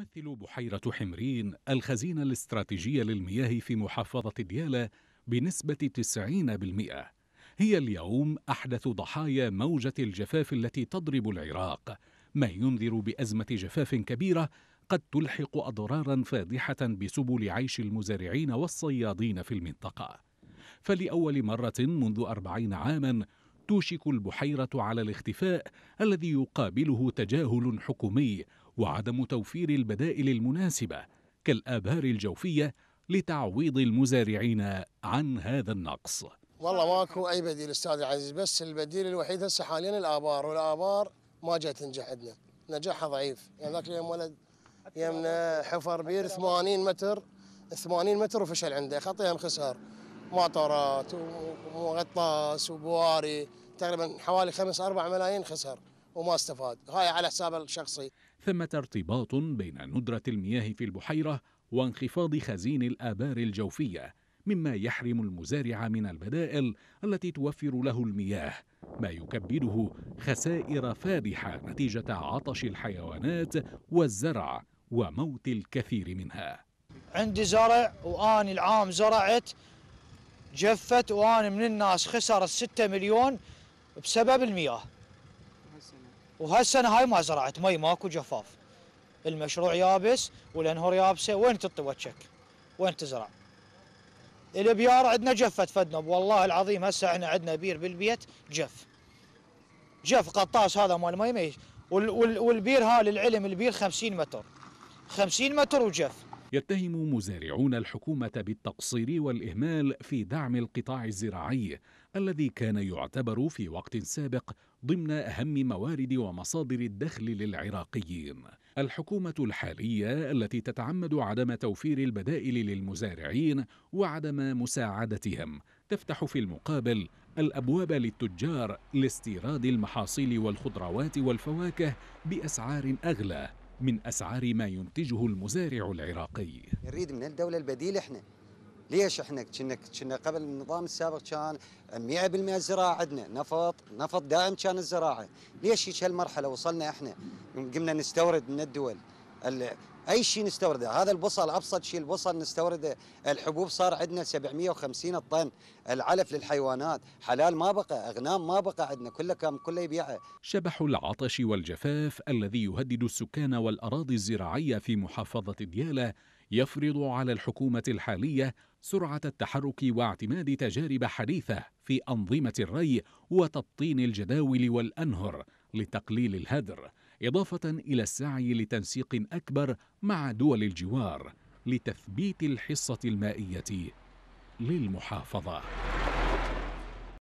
تمثل بحيرة حمرين الخزين الاستراتيجي للمياه في محافظة ديالى بنسبة 90% هي اليوم أحدث ضحايا موجة الجفاف التي تضرب العراق. ما ينذر بأزمة جفاف كبيرة قد تلحق أضرارا فادحة بسبل عيش المزارعين والصيادين في المنطقة. فلأول مرة منذ أربعين عاما توشك البحيرة على الاختفاء الذي يقابله تجاهل حكومي وعدم توفير البدائل المناسبة كالآبار الجوفية لتعويض المزارعين عن هذا النقص. والله ماكو أي بديل أستاذ العزيز بس البديل الوحيد هسه حاليا الآبار والآبار ما جاي تنجح عندنا. نجاحها ضعيف. يعني ذاك اليوم ولد يمنا حفر بير 80 متر 80 متر وفشل عنده خطيهم خسر مطارات وغطاس وبواري تقريبا حوالي 5 4 ملايين خسر. وما استفاد. هاي على حسابه الشخصي ثمة ارتباط بين ندرة المياه في البحيرة وانخفاض خزين الآبار الجوفية مما يحرم المزارع من البدائل التي توفر له المياه ما يكبده خسائر فادحة نتيجة عطش الحيوانات والزرع وموت الكثير منها. عندي زرع واني العام زرعت جفت وأنا من الناس خسر الستة مليون بسبب المياه. وهالسنة هاي ما زرعت مي ماكو جفاف. المشروع يابس والانهار يابسة. وين تطي وجهك؟ وين تزرع؟ الابيار عندنا جفت فدنا والله العظيم هسه إحنا عندنا بير بالبيت جف. جف قطاس هذا مال مي والبير ها للعلم البير 50 متر. 50 متر وجف. يتهم مزارعون الحكومة بالتقصير والإهمال في دعم القطاع الزراعي الذي كان يعتبر في وقت سابق ضمن أهم موارد ومصادر الدخل للعراقيين. الحكومة الحالية التي تتعمد عدم توفير البدائل للمزارعين وعدم مساعدتهم تفتح في المقابل الأبواب للتجار لاستيراد المحاصيل والخضروات والفواكه بأسعار أغلى من أسعار ما ينتجه المزارع العراقي. نريد من الدولة البديل إحنا. ليش إحنا؟ كنا كنا قبل النظام السابق كان 100% زراعه عندنا. نفط نفط دائم كان الزراعة. ليش هيك هالمرحلة وصلنا إحنا؟ قمنا نستورد من الدول. أي شيء نستورده. هذا البصل أبسط شيء البصل نستورده. الحبوب صار عندنا 750 طن العلف للحيوانات. حلال ما بقى أغنام ما بقى عندنا. كله كم كله يبيعه. شبح العطش والجفاف الذي يهدد السكان والأراضي الزراعية في محافظة دياله يفرض على الحكومة الحالية سرعة التحرك واعتماد تجارب حديثة في أنظمة الري وتبطين الجداول والأنهر لتقليل الهدر. إضافة إلى السعي لتنسيق أكبر مع دول الجوار لتثبيت الحصة المائية للمحافظة.